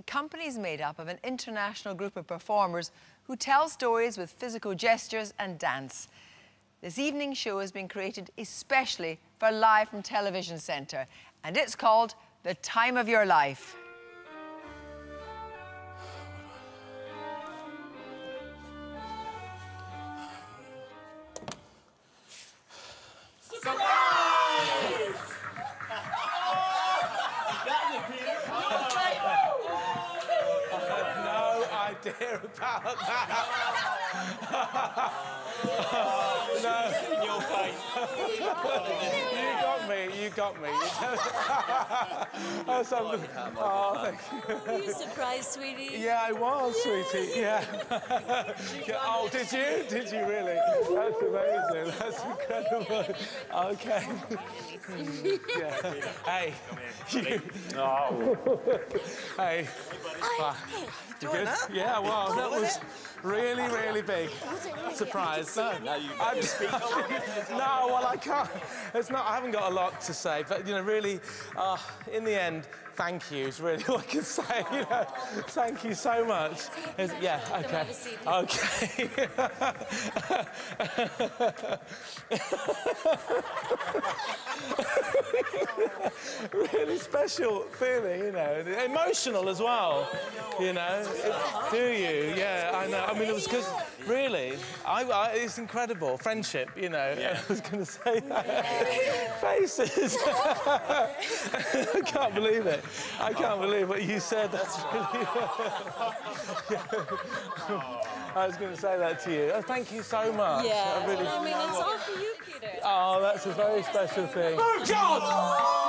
The company is made up of an international group of performers who tell stories with physical gestures and dance. This evening's show has been created especially for Live from Television Centre, and it's called The Time of Your Life. Idea about that. no. In your face. you got me, oh, you got me. oh, something. Oh, thank you. Are you surprised, sweetie? Yeah, I was, sweetie. Yeah. Yeah, Oh, did you? Did you really? That's amazing. That's incredible. Okay. yeah. Hey. You. Oh. hey. Wow. You good? Yeah, well, that was really, really big. Surprise. No, No, you I'm speak. no, well, I can't. It's not. I haven't got a lot to say, but you know, really, uh, in the end, thank you is really all I can say. You know, thank you so much. Is- yeah. Okay. have. Okay. really special feeling, you know, emotional as well. You know, do you? Yeah, I know. I mean, it was because really, I, I, it's incredible friendship. You know, Yeah. I was going to say that. faces. I can't believe it. I can't believe what you said. That's really. I was going to say that to you. Oh, thank you so much. Yeah. I really. I mean, it's all for you, Peter. Oh, that's a very special thing. Oh, God!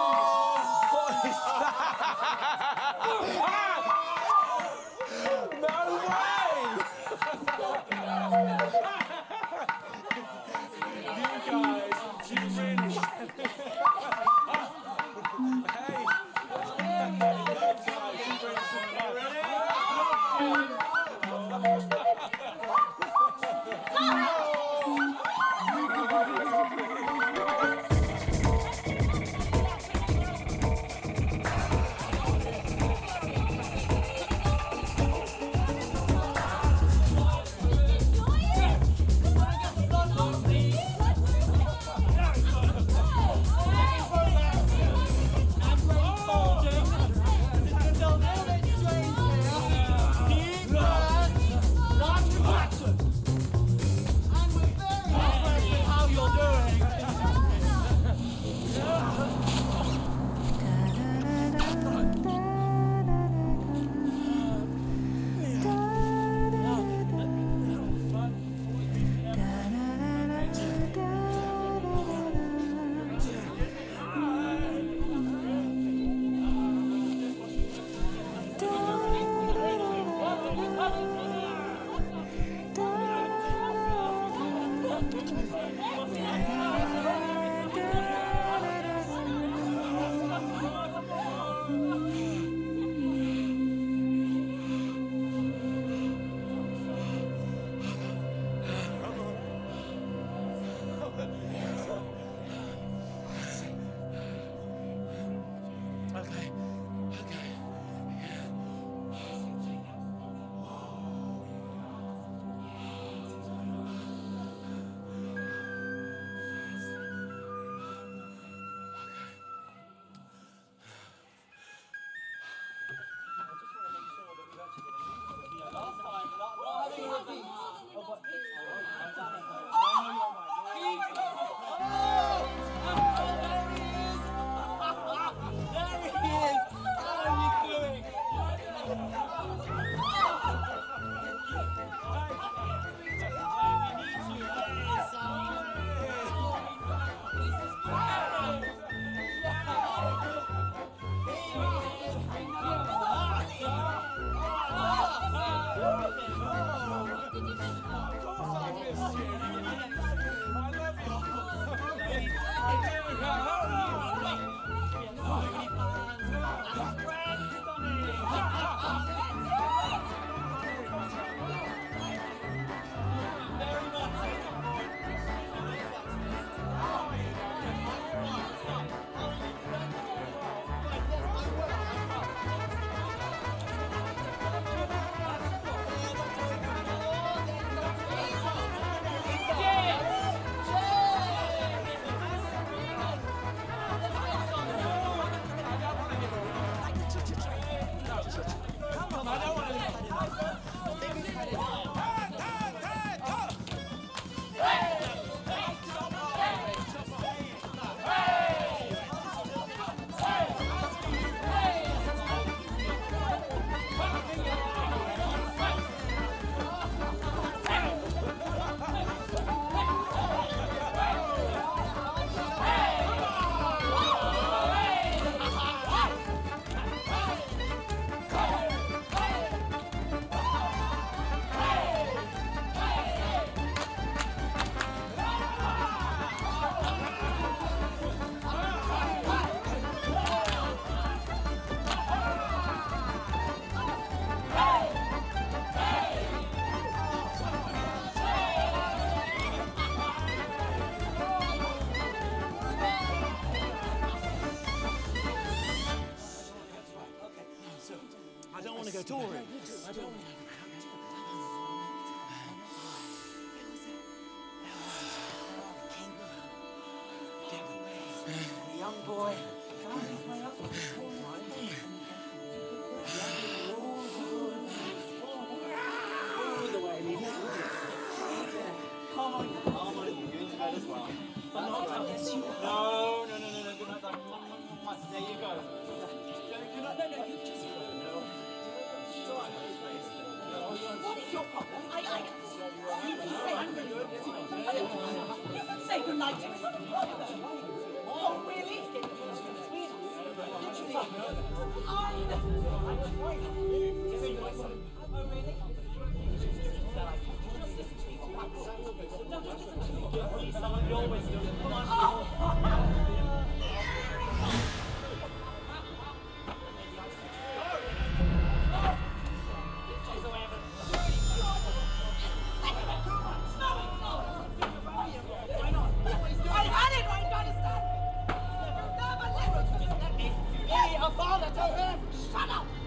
法老。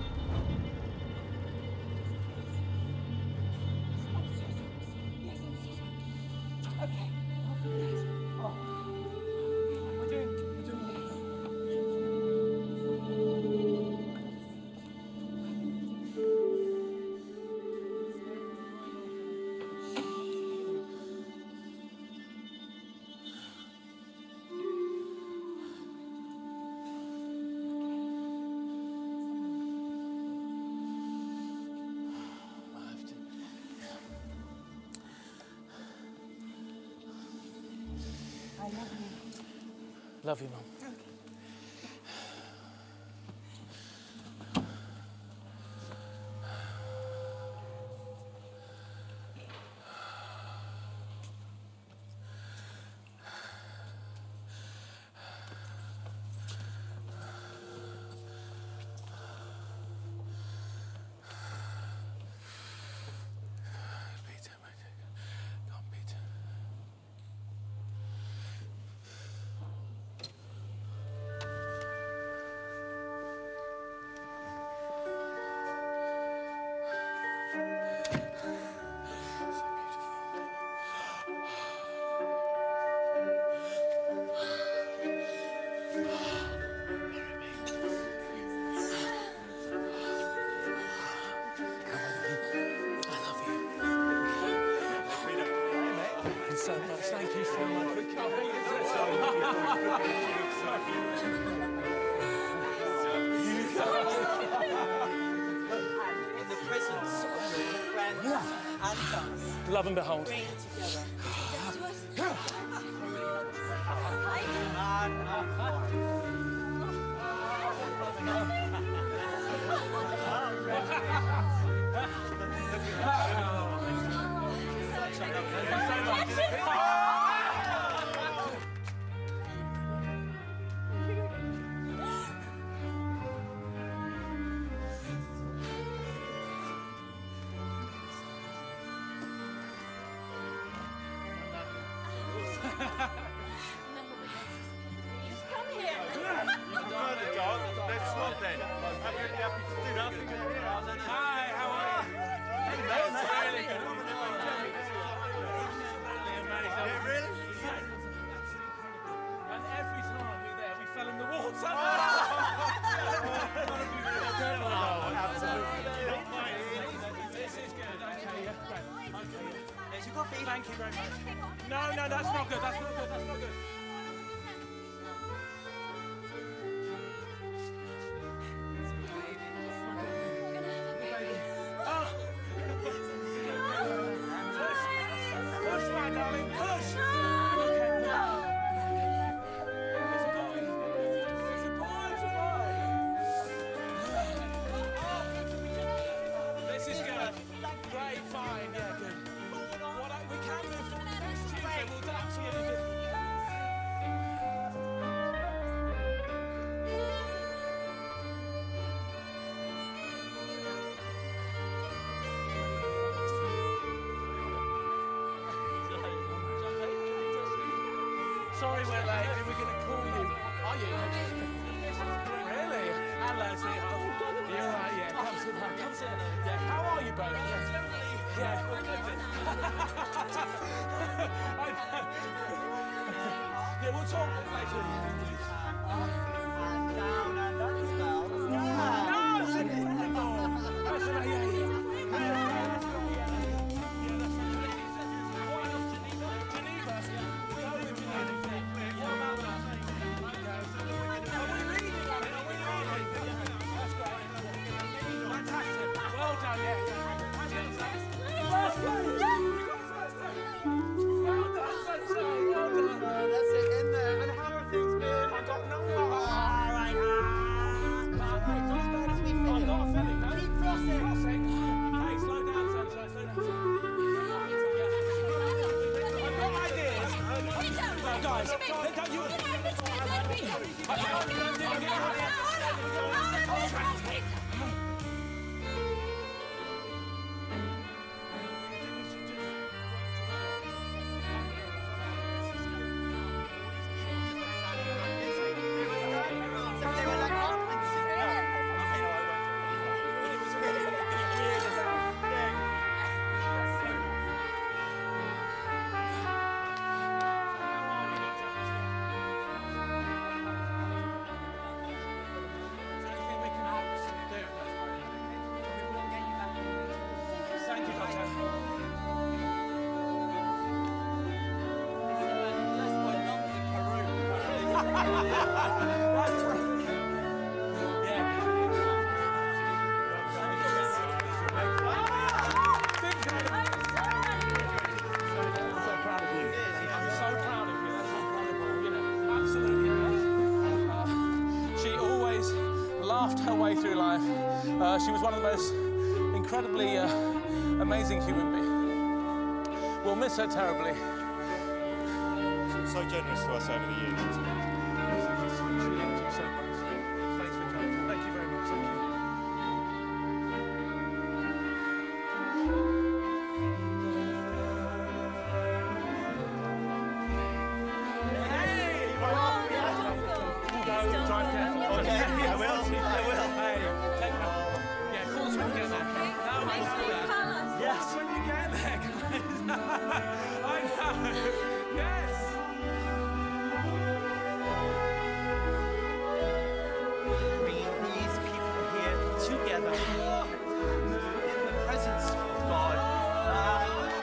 Love you, Mom. Love and. Love and behold. Bring it together. Thank you very much. No, no, that's not good. That's not good. That's not good. Don't you... Thank her way through life. Uh, she was one of the most incredibly uh, amazing human beings. We'll miss her terribly. so generous to us over the years. Together in the presence of God. Uh,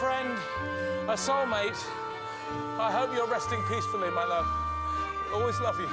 friend, a soulmate. I hope you're resting peacefully, my love. Always love you.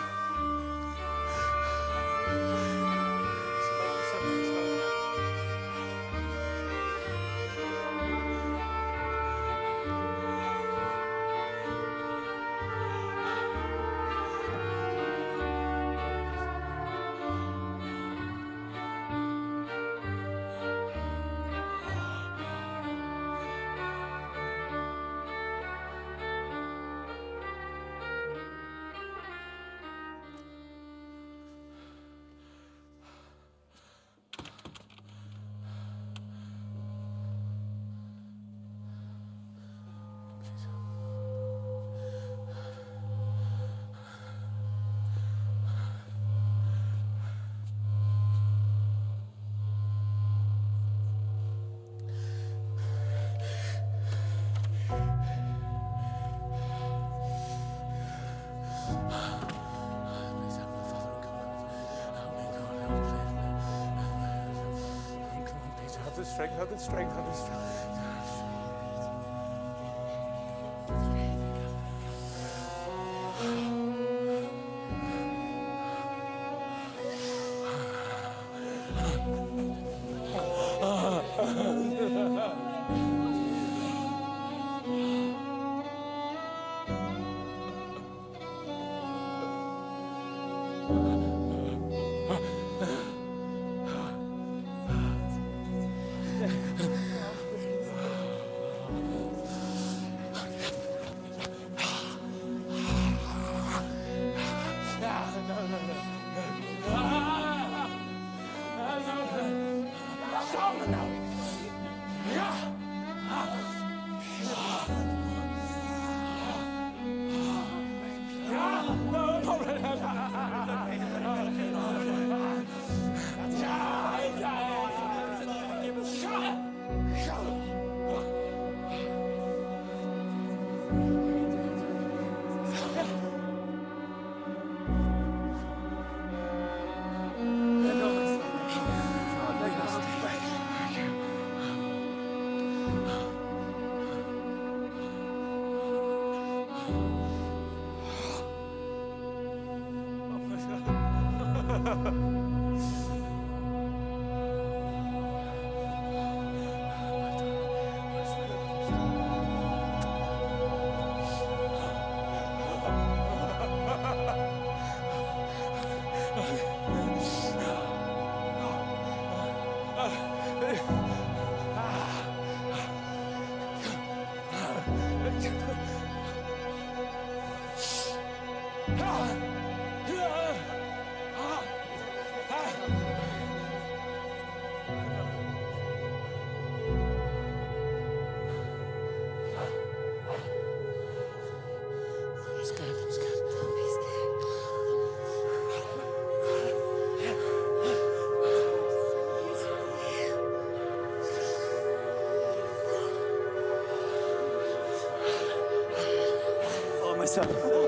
strength, other strength, other strength. Jesús.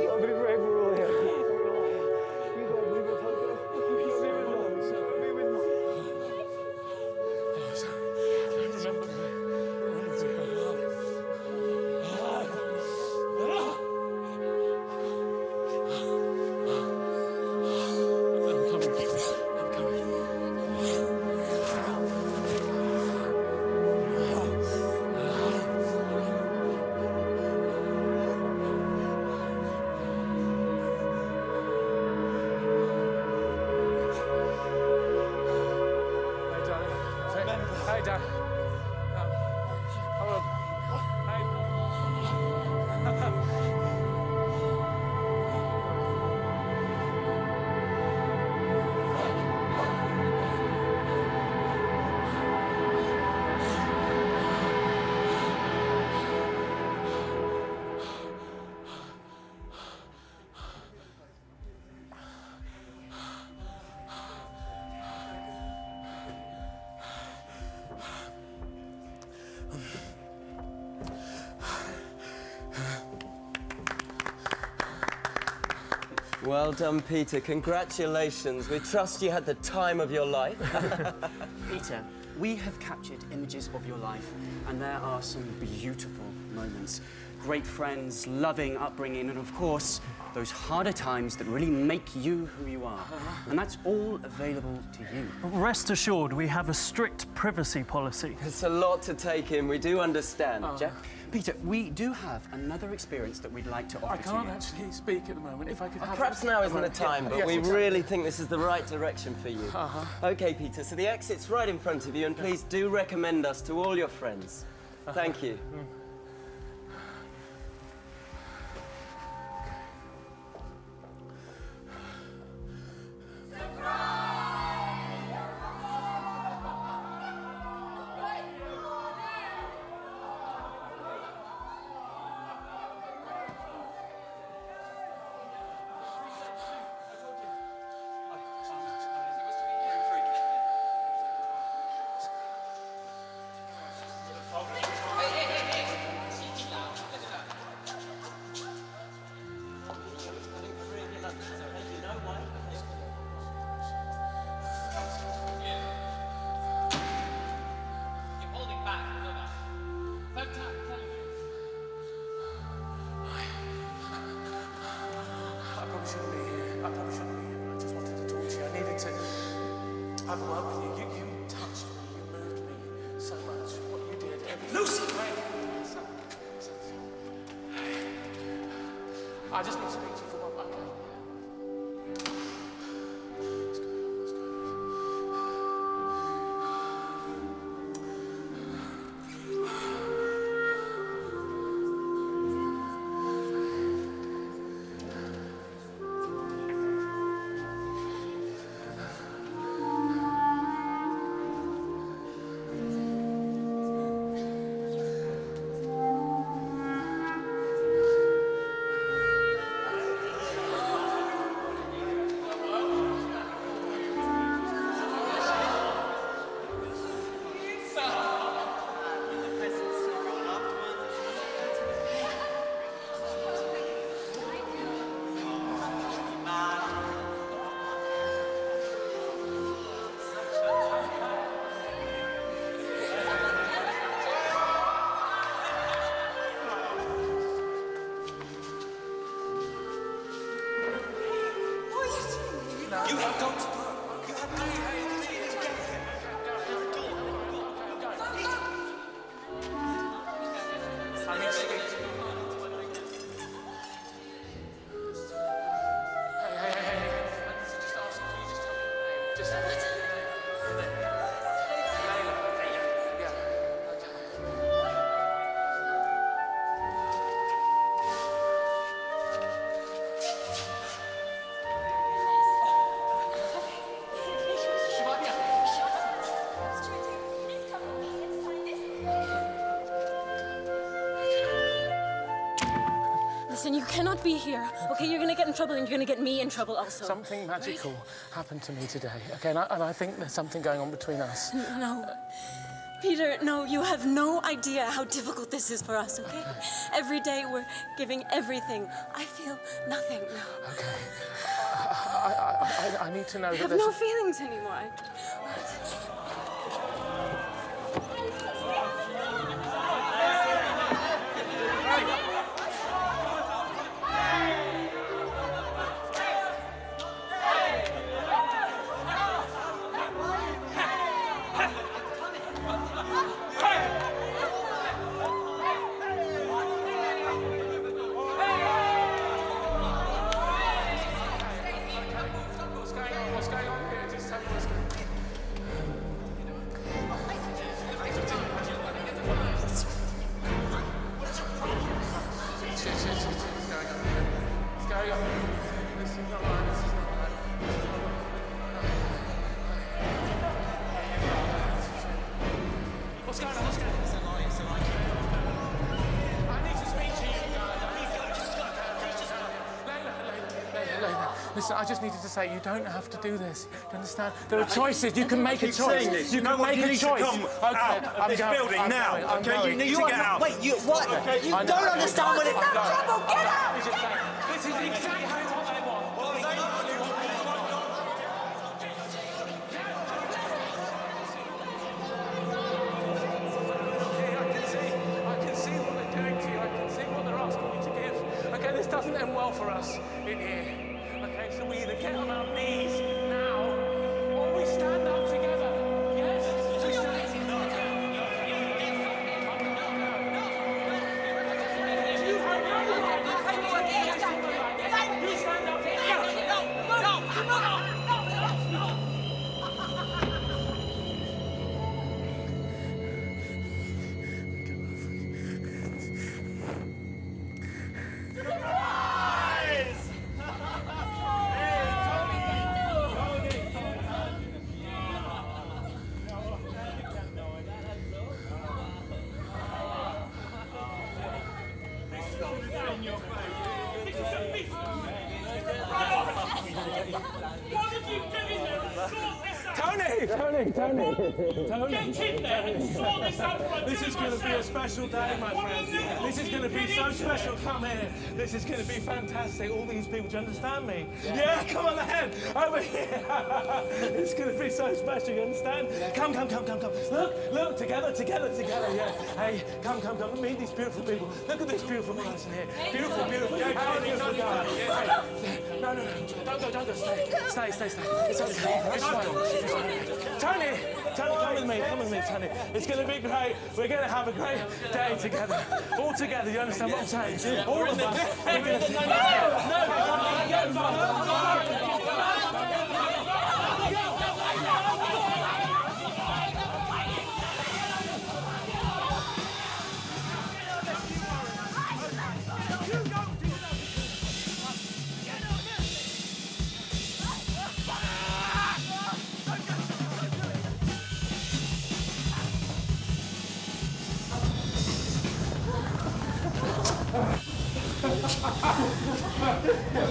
Well done, Peter. Congratulations. We trust you had the time of your life. Peter, we have captured images of your life, and there are some beautiful moments. Great friends, loving upbringing, and of course, those harder times that really make you who you are. Uh-huh. And that's all available to you. Rest assured, we have a strict privacy policy. It's a lot to take in. We do understand. Uh-huh. Jack? Peter, we do have another experience that we'd like to offer I to can't you. actually speak at the moment. If I could uh, have... Perhaps now isn't the uh-huh. time, but Yes, we exactly. really think this is the right direction for you. Uh-huh. Okay, Peter, so the exit's right in front of you, and please do recommend us to all your friends. Uh-huh. Thank you. I a with you. You, you touched me. You moved me so much. What you did. Lucy! I just need to speak to you cannot be here. Okay, you're gonna get in trouble and you're gonna get me in trouble also. Something magical happened to me today, okay? And I, and I think there's something going on between us. No. Peter, no, you have no idea how difficult this is for us, okay? Every day we're giving everything. I feel nothing now. Okay. I, I, I, I need to know I that have there's... no feelings anymore. I just needed to say, you don't have to do this. Do you understand? There are choices. You can make a choice. You can make a choice. okay, I'm this going, building I'm now. Going, okay, going. you need you to get out. Wait, you what? Okay, you I don't know. understand what it's. Get Trouble, Get out! This is exactly what I want. doesn't end well for us in here get on knees Tony, Tony, Tony, Tony. Get in there and sort this out for us. This is going to be a special day, my friend. This is going to be so special. Come here. This is going to be fantastic. All these people, do you understand me? Yeah, come on ahead. Over here. it's going to be so special, you understand? Come, come, come, come, come. Look, look, together, together, together. Yeah. Hey, come, come, come. Meet these beautiful people. Look at this beautiful person here. Beautiful, beautiful. Yeah, hey, beautiful guy. Hey, No, no, no. Don't go, don't go. Stay, stay, stay, stay. Oh, it's okay. It's fine. Oh, it's fine. Tony, Tony, come with me. Come with me, Tony. It's going to be great. We're going to have a great day together. All together. You understand what I'm saying? All of us. We're going to. Hey! Come on.